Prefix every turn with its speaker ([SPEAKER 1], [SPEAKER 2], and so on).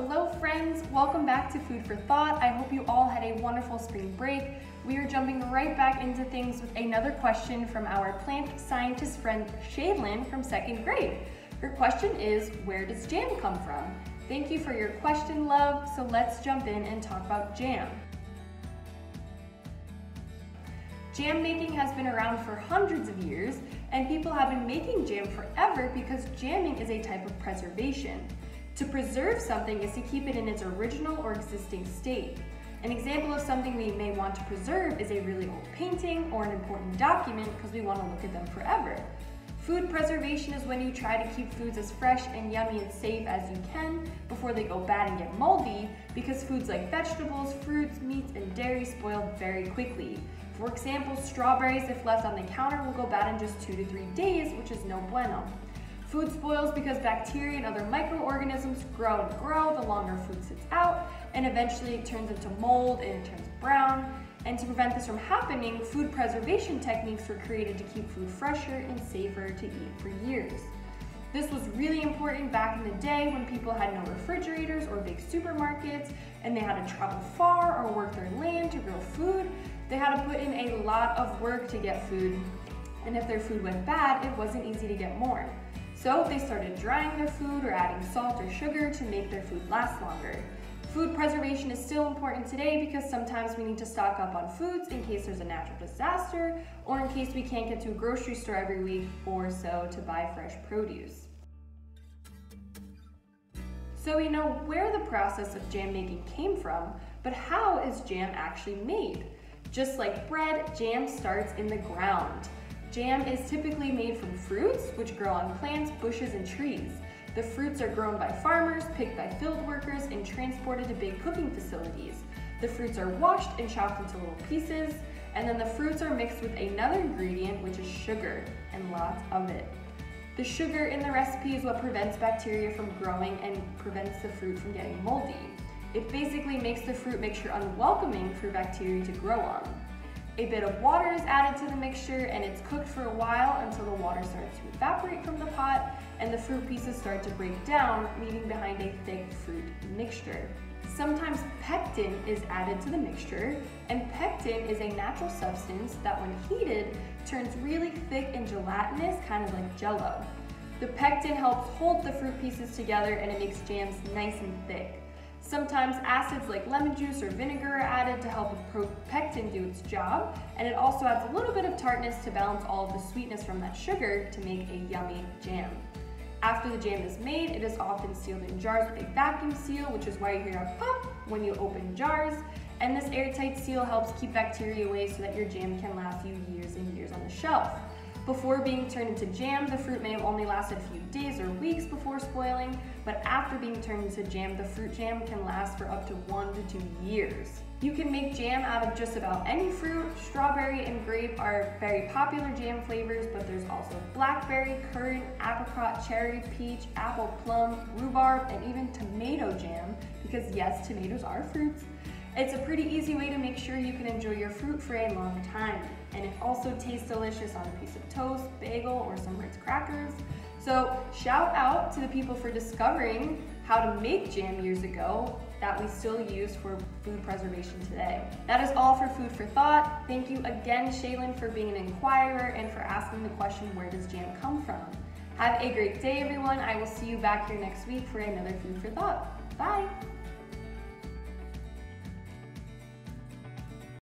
[SPEAKER 1] Hello friends, welcome back to Food for Thought. I hope you all had a wonderful spring break. We are jumping right back into things with another question from our plant scientist friend Shaylin from second grade. Her question is, where does jam come from? Thank you for your question, love. So let's jump in and talk about jam. Jam making has been around for hundreds of years, and people have been making jam forever because jamming is a type of preservation. To preserve something is to keep it in its original or existing state. An example of something we may want to preserve is a really old painting or an important document because we want to look at them forever. Food preservation is when you try to keep foods as fresh and yummy and safe as you can before they go bad and get moldy because foods like vegetables, fruits, meats, and dairy spoil very quickly. For example, strawberries, if left on the counter, will go bad in just two to three days, which is no bueno. Food spoils because bacteria and other microorganisms grow and grow the longer food sits out, and eventually it turns into mold and it turns brown. And to prevent this from happening, food preservation techniques were created to keep food fresher and safer to eat for years. This was really important back in the day when people had no refrigerators or big supermarkets and they had to travel far or work their land to grow food. They had to put in a lot of work to get food, and if their food went bad, it wasn't easy to get more. So they started drying their food or adding salt or sugar to make their food last longer. Food preservation is still important today because sometimes we need to stock up on foods in case there's a natural disaster or in case we can't get to a grocery store every week or so to buy fresh produce. So we know where the process of jam making came from, but how is jam actually made? Just like bread, jam starts in the ground. Jam is typically made from fruits, which grow on plants, bushes, and trees. The fruits are grown by farmers, picked by field workers, and transported to big cooking facilities. The fruits are washed and chopped into little pieces, and then the fruits are mixed with another ingredient, which is sugar, and lots of it. The sugar in the recipe is what prevents bacteria from growing and prevents the fruit from getting moldy. It basically makes the fruit mixture unwelcoming for bacteria to grow on. A bit of water is added to the mixture and it's cooked for a while until the water starts to evaporate from the pot and the fruit pieces start to break down, leaving behind a thick fruit mixture. Sometimes pectin is added to the mixture, and pectin is a natural substance that when heated turns really thick and gelatinous, kind of like jello. The pectin helps hold the fruit pieces together and it makes jams nice and thick. Sometimes acids like lemon juice or vinegar are added to help pectin do its job, and it also adds a little bit of tartness to balance all of the sweetness from that sugar to make a yummy jam. After the jam is made, it is often sealed in jars with a vacuum seal, which is why you hear a pop when you open jars. And this airtight seal helps keep bacteria away so that your jam can last you years and years on the shelf. Before being turned into jam, the fruit may have only lasted a few days or weeks before spoiling, but after being turned into jam, the fruit jam can last for up to one to two years. You can make jam out of just about any fruit. Strawberry and grape are very popular jam flavors, but there's also blackberry, currant, apricot, cherry, peach, apple, plum, rhubarb, and even tomato jam, because yes, tomatoes are fruits. It's a pretty easy way to make sure you can enjoy your fruit for a long time and it also tastes delicious on a piece of toast, bagel, or some Ritz crackers. So shout out to the people for discovering how to make jam years ago that we still use for food preservation today. That is all for Food for Thought. Thank you again, Shaylin, for being an inquirer and for asking the question, where does jam come from? Have a great day, everyone. I will see you back here next week for another Food for Thought. Bye.